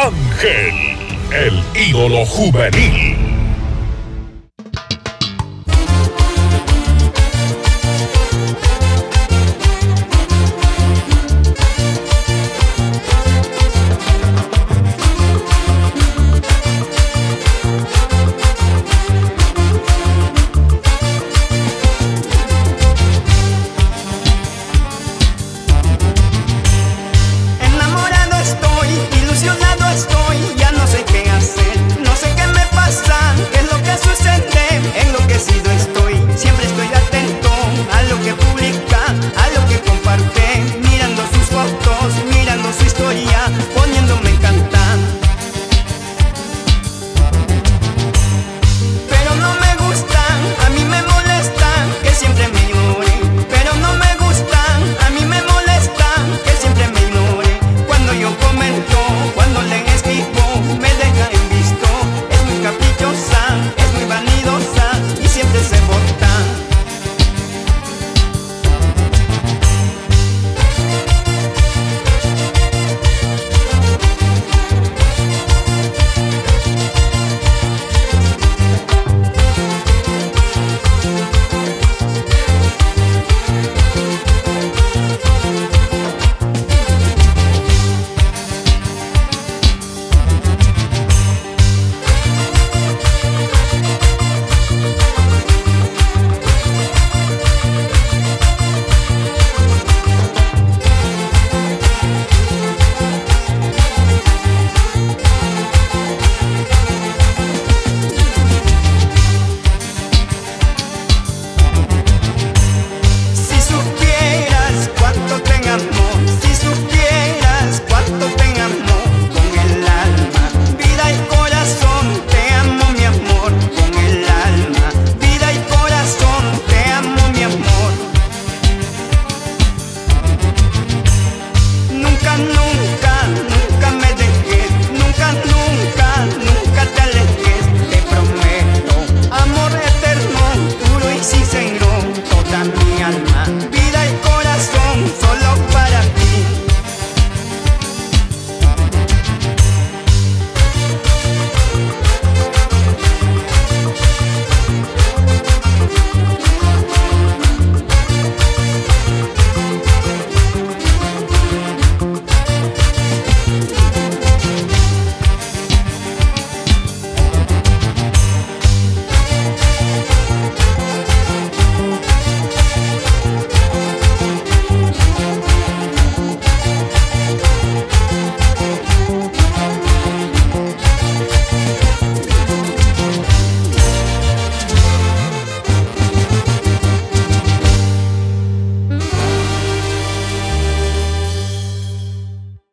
Ángel, el ídolo juvenil.